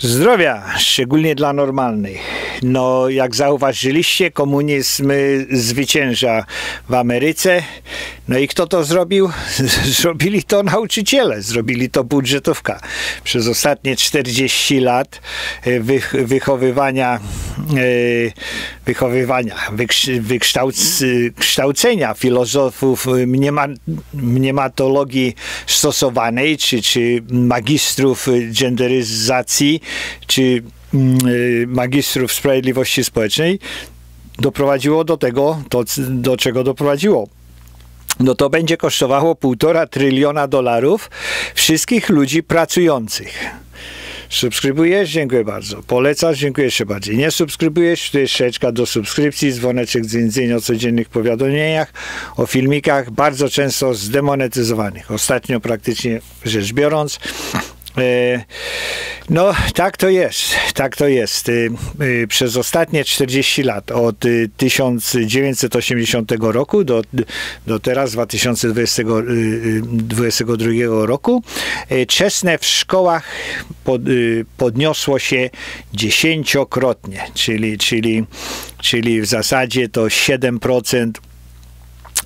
Zdrowia, szczególnie dla normalnych. No, jak zauważyliście, komunizm zwycięża w Ameryce. No i kto to zrobił? Zrobili to nauczyciele, zrobili to budżetówka. Przez ostatnie 40 lat e, wychowywania, e, wychowywania wykształcenia filozofów mnematologii stosowanej, czy, czy magistrów genderyzacji, czy mm, magistrów sprawiedliwości społecznej doprowadziło do tego, to, do czego doprowadziło no to będzie kosztowało półtora tryliona dolarów wszystkich ludzi pracujących. Subskrybujesz? Dziękuję bardzo. Polecasz? Dziękuję jeszcze bardziej. Nie subskrybujesz? Tu jest szeczka do subskrypcji, dzwoneczek z o codziennych powiadomieniach, o filmikach, bardzo często zdemonetyzowanych. Ostatnio praktycznie rzecz biorąc, no, tak to jest, tak to jest. E, e, przez ostatnie 40 lat, od 1980 roku do, do teraz, 2022 roku, czesne w szkołach pod, podniosło się dziesięciokrotnie, czyli, czyli, czyli w zasadzie to 7%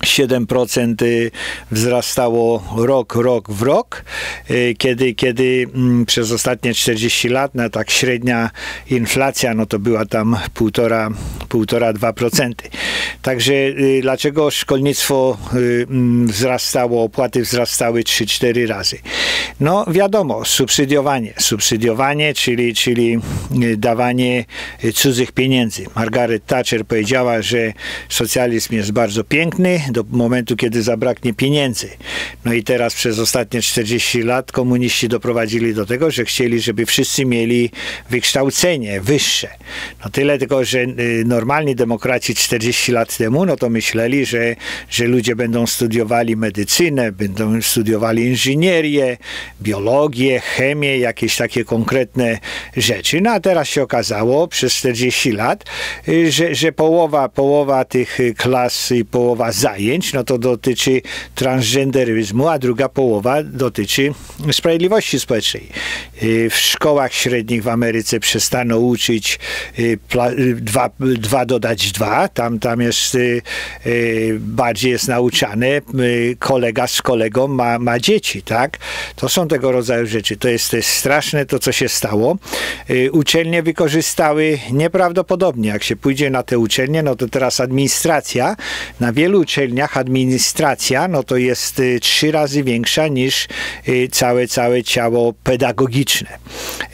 7% y, wzrastało rok, rok w rok, y, kiedy, kiedy mm, przez ostatnie 40 lat, na tak średnia inflacja, no to była tam 1,5-2%. Także y, dlaczego szkolnictwo mm, wzrastało, opłaty wzrastały 3-4 razy? No wiadomo, subsydiowanie. Subsydiowanie, czyli, czyli dawanie cudzych pieniędzy. Margaret Thatcher powiedziała, że socjalizm jest bardzo piękny, do momentu, kiedy zabraknie pieniędzy. No i teraz przez ostatnie 40 lat komuniści doprowadzili do tego, że chcieli, żeby wszyscy mieli wykształcenie wyższe. No tyle tylko, że y, normalni demokraci 40 lat temu, no to myśleli, że, że ludzie będą studiowali medycynę, będą studiowali inżynierię, biologię, chemię, jakieś takie konkretne rzeczy. No a teraz się okazało przez 40 lat, y, że, że połowa, połowa tych klas i połowa zajęć zajęć, no to dotyczy transgenderyzmu, a druga połowa dotyczy sprawiedliwości społecznej. Y, w szkołach średnich w Ameryce przestano uczyć y, y, dwa, dwa dodać dwa, tam, tam jest bardziej jest nauczane, kolega z kolegą ma, ma dzieci, tak? To są tego rodzaju rzeczy. To jest, to jest straszne to, co się stało. Uczelnie wykorzystały nieprawdopodobnie, jak się pójdzie na te uczelnie, no to teraz administracja na wielu uczelniach uczelniach administracja, no to jest y, trzy razy większa niż y, całe, całe ciało pedagogiczne.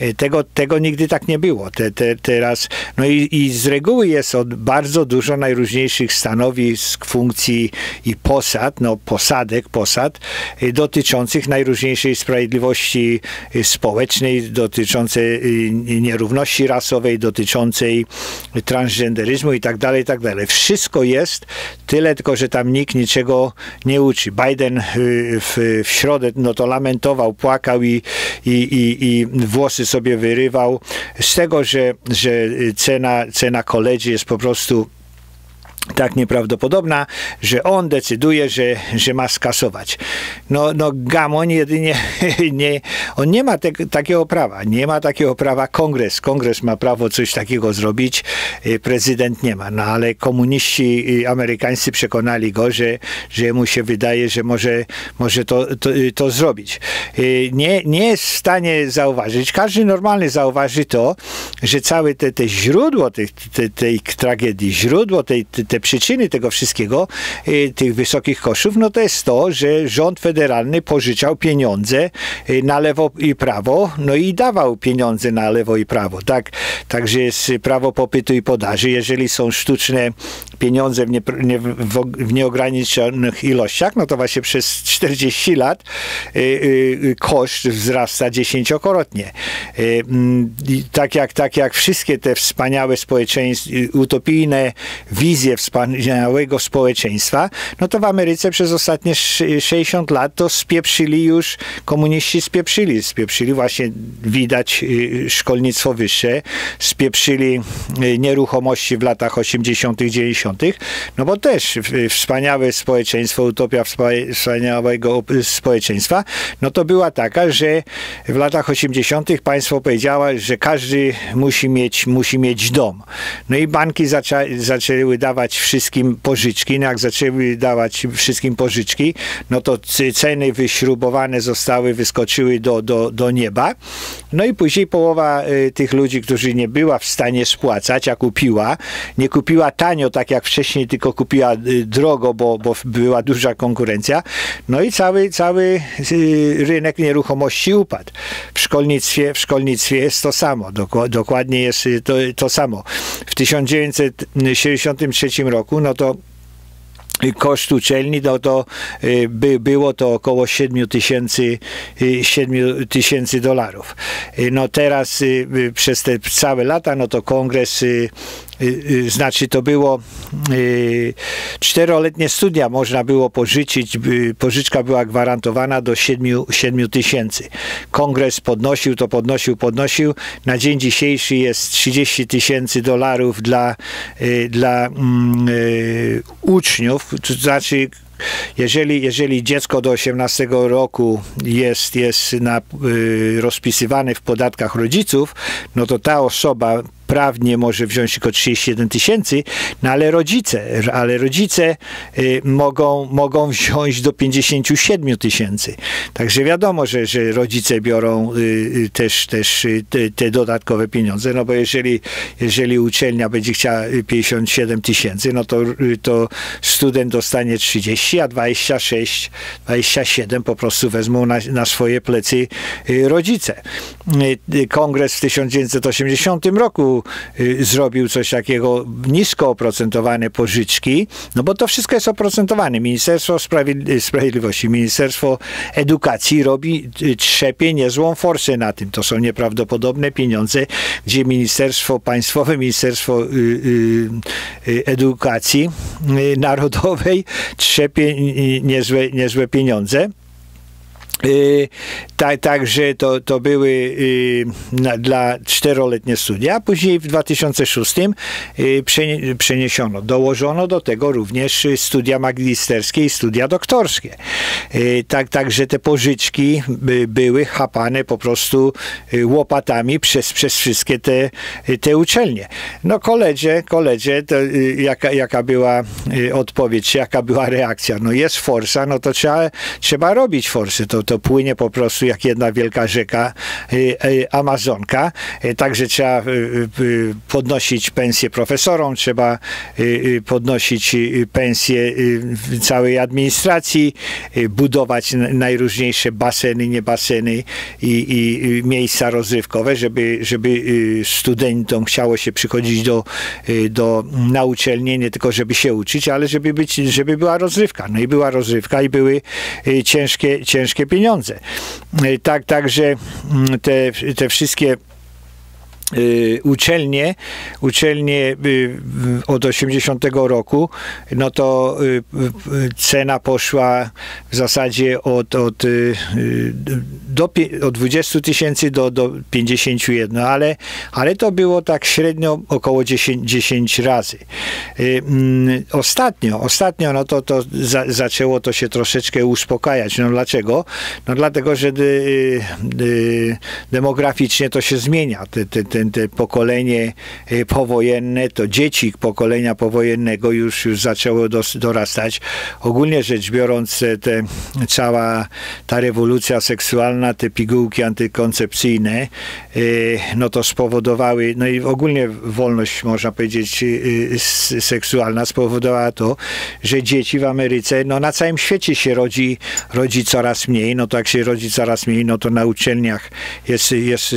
Y, tego, tego nigdy tak nie było. Te, te, teraz, no i, i z reguły jest od bardzo dużo najróżniejszych stanowisk, funkcji i posad, no posadek, posad, dotyczących najróżniejszej sprawiedliwości społecznej, dotyczącej nierówności rasowej, dotyczącej transgenderyzmu i tak dalej, i tak dalej. Wszystko jest, tyle tylko, że tam nikt niczego nie uczy. Biden y, w, w środę no to lamentował, płakał i, i, i, i włosy sobie wyrywał z tego, że, że cena, cena koledzy jest po prostu tak nieprawdopodobna, że on decyduje, że, że ma skasować. No, no Gamon jedynie, nie, on nie ma te, takiego prawa, nie ma takiego prawa kongres. Kongres ma prawo coś takiego zrobić, y, prezydent nie ma. No ale komuniści y, amerykańscy przekonali go, że, że mu się wydaje, że może, może to, to, y, to zrobić. Nie, nie jest w stanie zauważyć, każdy normalny zauważy to, że całe te, te źródło tej, tej, tej tragedii, źródło tej, tej przyczyny tego wszystkiego, y, tych wysokich kosztów, no to jest to, że rząd federalny pożyczał pieniądze y, na lewo i prawo, no i dawał pieniądze na lewo i prawo. Tak, także jest prawo popytu i podaży. Jeżeli są sztuczne pieniądze w, nie, nie, w nieograniczonych ilościach, no to właśnie przez 40 lat y, koszt wzrasta dziesięciokrotnie. Y, tak, jak, tak jak wszystkie te wspaniałe społeczeństwa, utopijne wizje wspaniałego społeczeństwa, no to w Ameryce przez ostatnie 60 lat to spieprzyli już, komuniści spieprzyli, spieprzyli właśnie widać y, szkolnictwo wyższe, spieprzyli y, nieruchomości w latach 80., 90., no bo też wspaniałe społeczeństwo, utopia wspaniałego społeczeństwa, no to była taka, że w latach 80. państwo powiedziało, że każdy musi mieć, musi mieć dom. No i banki zaczę, zaczęły dawać wszystkim pożyczki, no jak zaczęły dawać wszystkim pożyczki, no to ceny wyśrubowane zostały, wyskoczyły do, do, do nieba. No i później połowa y, tych ludzi, którzy nie była w stanie spłacać, a kupiła, nie kupiła tanio, tak jak wcześniej, tylko kupiła y, drogo, bo, bo była duża konkurencja. No i cały, cały y, rynek nieruchomości upadł. W szkolnictwie, w szkolnictwie jest to samo, dokładnie jest to, to samo. W 1963 roku, no to koszt uczelni, no to by, było to około 7 tysięcy 7 tysięcy dolarów. No teraz przez te całe lata, no to kongres Y, y, znaczy to było y, czteroletnie studia można było pożyczyć, pożyczka była gwarantowana do 7, tysięcy. Kongres podnosił to, podnosił, podnosił. Na dzień dzisiejszy jest 30 tysięcy dolarów dla, dla um, uczniów, to znaczy jeżeli, jeżeli dziecko do 18 roku jest, jest na, y, rozpisywane w podatkach rodziców, no to ta osoba prawnie może wziąć tylko 31 tysięcy, no ale rodzice, ale rodzice y, mogą, mogą wziąć do 57 tysięcy. Także wiadomo, że, że rodzice biorą y, y też, też y, te, te, dodatkowe pieniądze, no bo jeżeli, jeżeli uczelnia będzie chciała 57 tysięcy, no to, y, to student dostanie 30, a 26, 27 po prostu wezmą na, na swoje plecy rodzice. Kongres w 1980 roku Y, zrobił coś takiego nisko oprocentowane pożyczki, no bo to wszystko jest oprocentowane. Ministerstwo Sprawiedliwości, Ministerstwo Edukacji robi, y, trzepie niezłą forsę na tym. To są nieprawdopodobne pieniądze, gdzie Ministerstwo Państwowe, Ministerstwo y, Edukacji Narodowej trzepie niezłe, niezłe pieniądze. Tak, także to, to były y, na, dla czteroletnie studia, później w 2006 y, przeniesiono, dołożono do tego również studia magisterskie i studia doktorskie. Tak, także te pożyczki by, były chapane po prostu łopatami przez, przez wszystkie te, te uczelnie. No koledze, koledze, to jaka, jaka była odpowiedź, jaka była reakcja? No jest forsa, no to trzeba, trzeba robić forsy, to, to płynie po prostu jak jedna wielka rzeka y, y, Amazonka. Y, także trzeba podnosić pensje profesorom, trzeba podnosić pensje całej administracji, budować najróżniejsze baseny, nie baseny i, i miejsca rozrywkowe, żeby, żeby studentom chciało się przychodzić do, do na uczelnię, nie tylko żeby się uczyć, ale żeby, być, żeby była rozrywka. No i była rozrywka i były ciężkie, ciężkie pieniądze. Tak, także mm, te, te wszystkie uczelnie, uczelnie y, od 80 roku, no to y, cena poszła w zasadzie od, od, do, od 20 tysięcy do, do 51, ale, ale to było tak średnio około 10, 10 razy. Mm, ostatnio, ostatnio no to, to za, zaczęło to się troszeczkę uspokajać. No dlaczego? No dlatego, że demograficznie to się zmienia. Te, te, ten, te pokolenie e, powojenne, to dzieci pokolenia powojennego już, już zaczęło dos, dorastać. Ogólnie rzecz biorąc, e, te, cała ta rewolucja seksualna, te pigułki antykoncepcyjne, e, no to spowodowały, no i ogólnie wolność, można powiedzieć, seksualna spowodowała to, że dzieci w Ameryce, no na całym świecie się rodzi, rodzi coraz mniej, no to jak się rodzi coraz mniej, no to na uczelniach jest, jest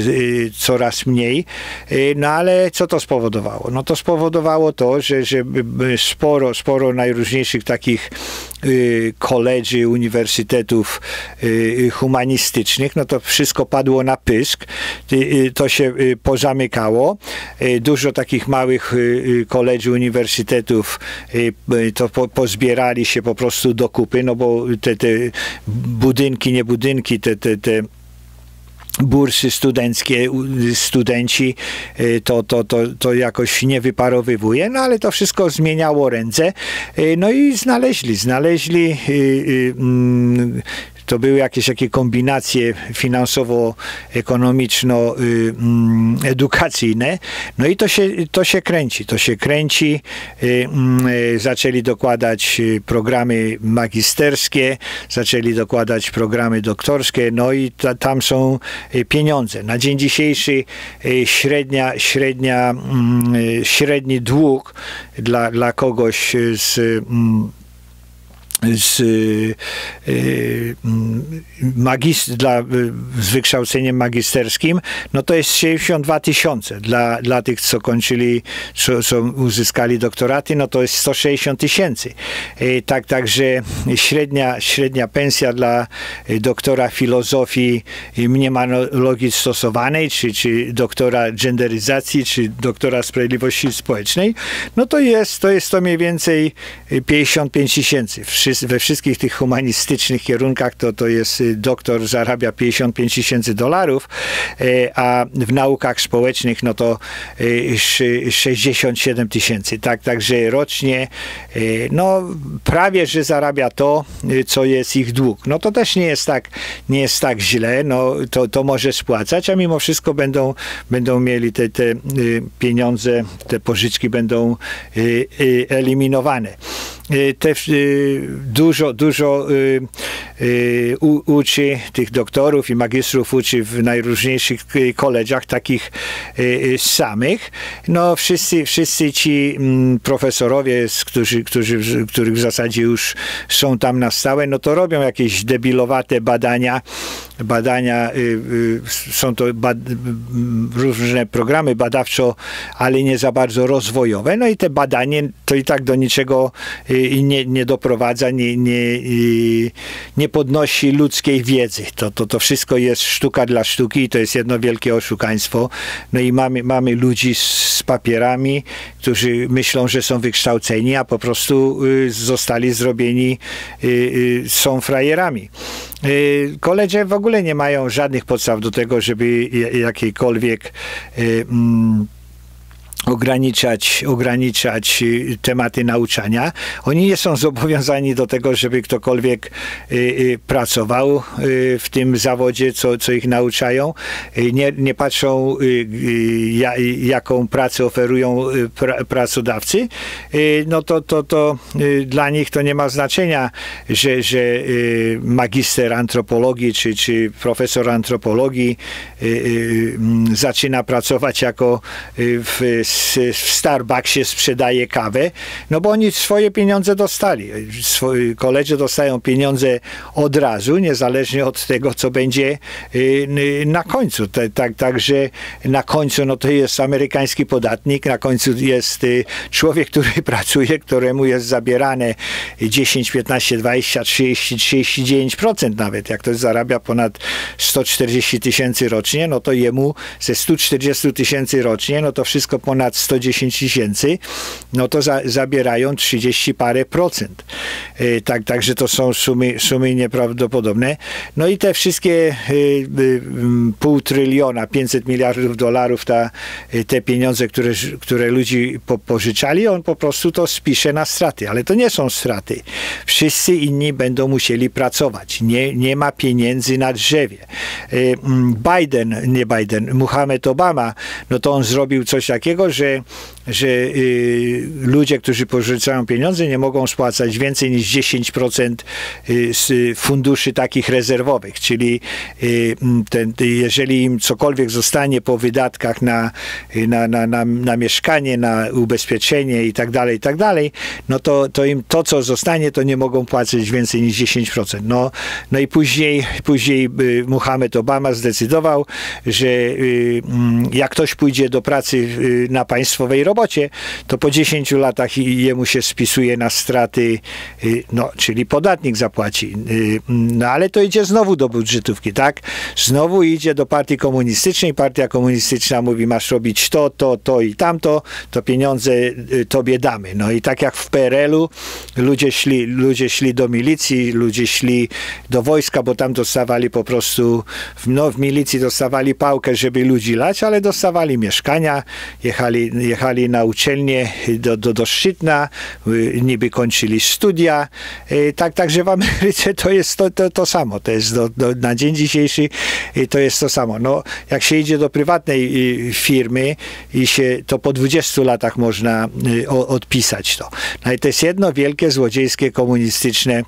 coraz mniej, no ale co to spowodowało? No to spowodowało to, że, że sporo, sporo najróżniejszych takich koledzy, uniwersytetów humanistycznych, no to wszystko padło na pysk, to się pozamykało. Dużo takich małych koledzy, uniwersytetów to pozbierali się po prostu do kupy, no bo te, te budynki, nie budynki, te, te, te bursy studenckie, studenci, y, to, to, to, to jakoś nie wyparowywuje, no ale to wszystko zmieniało ręce. Y, no i znaleźli, znaleźli y, mm, to były jakieś takie kombinacje finansowo-ekonomiczno-edukacyjne. Mm, no i to się, to się kręci, to się kręci. Y, mm, y, zaczęli dokładać y, programy magisterskie, zaczęli dokładać programy doktorskie, no i ta, tam są pieniądze. Na dzień dzisiejszy średnia, średnia, mm, średni dług dla, dla kogoś z z y, y, magist- dla, y, z wykształceniem magisterskim, no to jest 62 tysiące. Dla, dla tych, co kończyli, co, co uzyskali doktoraty, no to jest 160 tysięcy. Tak, także średnia, średnia pensja dla doktora filozofii mniemanologii stosowanej, czy, czy doktora genderyzacji, czy doktora sprawiedliwości społecznej, no to jest to, jest to mniej więcej 55 tysięcy we wszystkich tych humanistycznych kierunkach to, to jest y, doktor zarabia 55 tysięcy dolarów, y, a w naukach społecznych no to 67 y, tysięcy. Tak, także rocznie no prawie, że zarabia to, co jest ich dług. No to też nie jest tak, nie jest tak źle, no to, to może spłacać, a mimo wszystko będą, będą mieli te, te pieniądze, te pożyczki będą eliminowane. Y, też y, dużo, dużo y, uczy tych doktorów i magistrów uczy w najróżniejszych koledziach takich samych. No wszyscy, wszyscy ci mm, profesorowie, którzy, którzy, których w zasadzie już są tam na stałe, no to robią jakieś debilowate badania, badania, są to bad, różne programy badawczo, ale nie za bardzo rozwojowe. No i te badanie to i tak do niczego nie, nie doprowadza, nie, nie, nie podnosi ludzkiej wiedzy. To, to, to wszystko jest sztuka dla sztuki i to jest jedno wielkie oszukaństwo. No i mamy, mamy ludzi z papierami, którzy myślą, że są wykształceni, a po prostu y, zostali zrobieni, y, y, są frajerami. Koledzy w ogóle nie mają żadnych podstaw do tego, żeby jakiejkolwiek mm, ograniczać, ograniczać y, tematy nauczania. Oni nie są zobowiązani do tego, żeby ktokolwiek y, y, pracował w tym zawodzie, co, co ich nauczają. Nie, nie patrzą, jaką pracę oferują pracodawcy. No to, to, to dla nich to nie ma znaczenia, że, że magister antropologii czy, czy profesor antropologii zaczyna pracować jako w w Starbucksie sprzedaje kawę, no bo oni swoje pieniądze dostali. Swoi koledzy dostają pieniądze od razu, niezależnie od tego, co będzie y, na końcu. Tak, także na końcu no to jest amerykański podatnik, na końcu jest y, człowiek, który pracuje, któremu jest zabierane 10, 15, 20, 30, 39% nawet. Jak ktoś zarabia ponad 140 tysięcy rocznie, no to jemu ze 140 tysięcy rocznie, no to wszystko ponad ponad 110 tysięcy, no to za, zabierają 30 parę procent. E, tak, także to są sumy, sumy nieprawdopodobne. No i te wszystkie e, pół tryliona, 500 miliardów dolarów, ta, e, te pieniądze, które, które ludzi po, pożyczali, on po prostu to spisze na straty, ale to nie są straty. Wszyscy inni będą musieli pracować. Nie, nie ma pieniędzy na drzewie. Biden, nie Biden, Muhammad Obama, no to on zrobił coś takiego, že że y, ludzie, którzy pożyczają pieniądze, nie mogą spłacać więcej niż 10% y, z funduszy takich rezerwowych, czyli y, ten, jeżeli im cokolwiek zostanie po wydatkach na, na, na, na, na mieszkanie, na ubezpieczenie i tak dalej, i tak dalej, no to, to im to, co zostanie, to nie mogą płacić więcej niż 10%. No, no i później, później Muhammad Obama zdecydował, że mm, jak ktoś pójdzie do pracy na państwowej robocie, to po 10 latach jemu się spisuje na straty, y, no, czyli podatnik zapłaci. Y, no ale to idzie znowu do budżetówki, tak? Znowu idzie do partii komunistycznej, partia komunistyczna mówi, masz robić to, to, to i tamto, to pieniądze y, tobie damy. No i tak jak w PRL-u ludzie szli, ludzie szli do milicji, ludzie szli do wojska, bo tam dostawali po prostu, no w milicji dostawali pałkę, żeby ludzi lać, ale dostawali mieszkania, jechali, jechali na uczelnię do, do, do Szczytna, y, niby kończyli studia. Y, tak, także w Ameryce to jest to, to, to samo. To jest do, do, na dzień dzisiejszy y, to jest to samo. No, jak się idzie do prywatnej firmy i się to po 20 latach można odpisać to. No i to jest jedno wielkie złodziejskie komunistyczne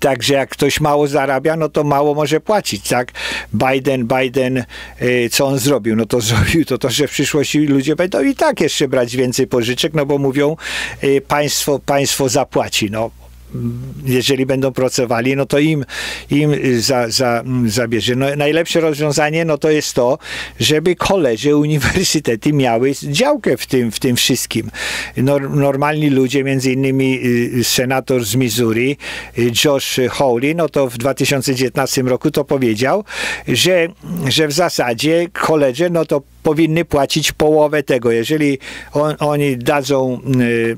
także jak ktoś mało zarabia, no to mało może płacić, tak? Biden, Biden, y, co on zrobił? No to zrobił to, to że w przyszłości ludzie będą i tak jeszcze brać więcej pożyczek, no bo mówią, y, państwo, państwo zapłaci. No jeżeli będą pracowali, no to im, im za, za, zabierze. No, najlepsze rozwiązanie no to jest to, żeby koledzy, uniwersytety miały działkę w tym, w tym wszystkim. normalni ludzie, między innymi y, senator z Missouri, y, Josh Hawley, no to w 2019 roku to powiedział, że, że w zasadzie koledzy, no to powinny płacić połowę tego. Jeżeli on, oni dadzą y,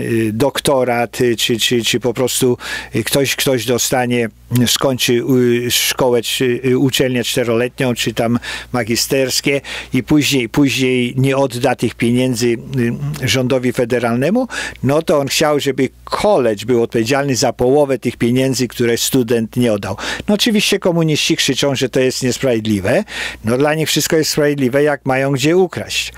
y, doktorat, czy, czy, czy po prostu ktoś, ktoś dostanie, skończy szkołę, czy uczelnię czteroletnią, czy tam magisterskie i później, później nie odda tych pieniędzy y, rządowi federalnemu, no to on chciał, żeby college był odpowiedzialny za połowę tych pieniędzy, które student nie oddał. No oczywiście komuniści krzyczą, że to jest niesprawiedliwe. No dla nich wszystko jest sprawiedliwe, jak mają gdzie ukraść.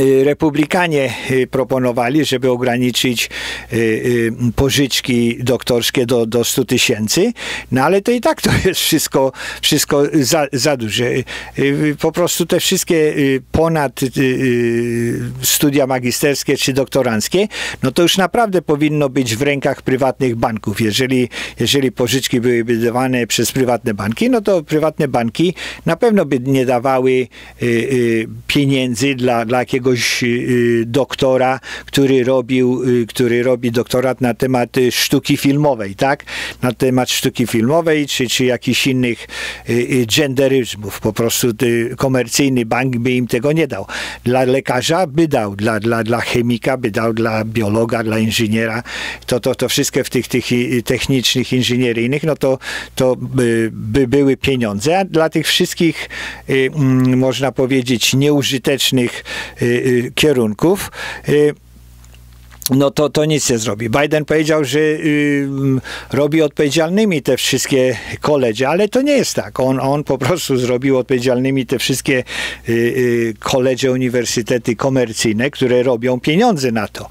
Y, republikanie y, proponowali, żeby ograniczyć y, pożyczki doktorskie do, do 100 tysięcy, no ale to i tak to jest wszystko, wszystko za, za duże. Po prostu te wszystkie ponad studia magisterskie czy doktoranckie, no to już naprawdę powinno być w rękach prywatnych banków. Jeżeli, jeżeli pożyczki byłyby dawane przez prywatne banki, no to prywatne banki na pewno by nie dawały pieniędzy dla, dla jakiegoś jakiegoś y, doktora, który robił, y, który robi doktorat na temat y, sztuki filmowej, tak? Na temat sztuki filmowej, czy, czy jakichś innych genderyzmów. Po prostu komercyjny bank by im tego nie dał. Dla lekarza by dał, dla, dla, dla chemika by dał, dla biologa, dla inżyniera. To, to, to wszystkie w tych, tych technicznych, inżynieryjnych, no to, to by, by były pieniądze, a dla tych wszystkich, mm, można powiedzieć, nieużytecznych Y, y, kierunków. Y, no to, to nic nie zrobi. Biden powiedział, że y, robi odpowiedzialnymi te wszystkie koledzy, ale to nie jest tak. On, on po prostu zrobił odpowiedzialnymi te wszystkie y, y, uniwersytety komercyjne, które robią pieniądze na to.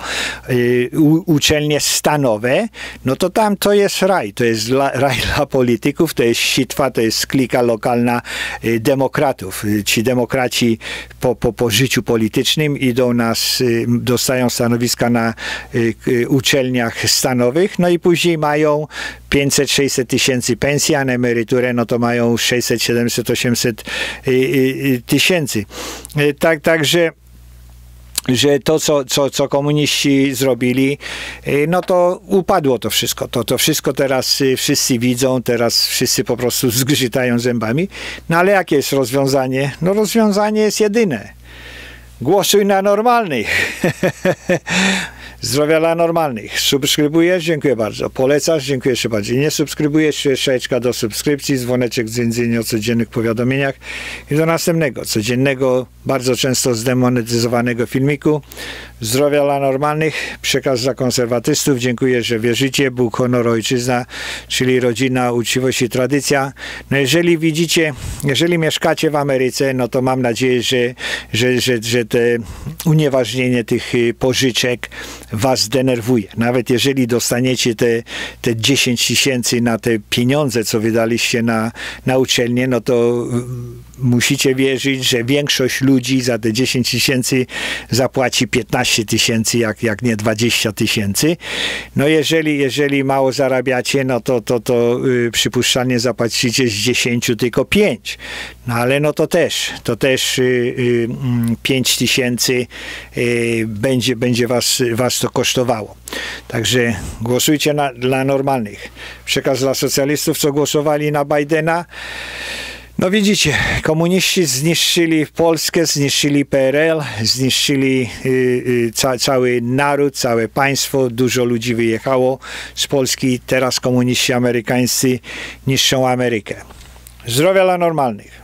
Y, u, uczelnie stanowe, no to tam to jest raj. To jest raj dla polityków, to jest sitwa, to jest klika lokalna y, demokratów. Y, ci demokraci po, po, po życiu politycznym idą nas, dostają stanowiska na Y, y, uczelniach stanowych, no i później mają 500-600 tysięcy pensji, a na emeryturę no to mają 600, 700, 800 tysięcy. Y, tak, także że to, co, co, co komuniści zrobili, no to upadło to wszystko. To, to wszystko teraz wszyscy widzą, teraz wszyscy po prostu zgrzytają zębami. No ale jakie jest rozwiązanie? No rozwiązanie jest jedyne. Głosuj na normalnych. Zdrowia dla normalnych. Subskrybujesz? Dziękuję bardzo. Polecasz? Dziękuję jeszcze bardziej. Nie subskrybujesz? Szeczka do subskrypcji, dzwoneczek z o codziennych powiadomieniach i do następnego, codziennego, bardzo często zdemonetyzowanego filmiku. Zdrowia dla normalnych, przekaz dla konserwatystów. Dziękuję, że wierzycie. Bóg, honor, ojczyzna, czyli rodzina, uczciwość i tradycja. No jeżeli widzicie, jeżeli mieszkacie w Ameryce, no to mam nadzieję, że, że, że, że te unieważnienie tych y, pożyczek was denerwuje. Nawet jeżeli dostaniecie te, te 10 tysięcy na te pieniądze, co wydaliście na, na uczelnię, no to musicie wierzyć, że większość ludzi za te 10 tysięcy zapłaci 15 tysięcy, jak, jak nie 20 tysięcy. No jeżeli, jeżeli mało zarabiacie, no to, to, to yy, przypuszczalnie zapłacicie z 10 tylko 5. No ale no to też, to też yy, yy, 5 tysięcy yy, będzie, będzie was, was to kosztowało. Także głosujcie na, dla normalnych. Przekaz dla socjalistów, co głosowali na Bidena. No widzicie, komuniści zniszczyli Polskę, zniszczyli PRL, zniszczyli y, y, ca, cały naród, całe państwo, dużo ludzi wyjechało z Polski, teraz komuniści amerykańscy niszczą Amerykę. Zdrowia dla normalnych.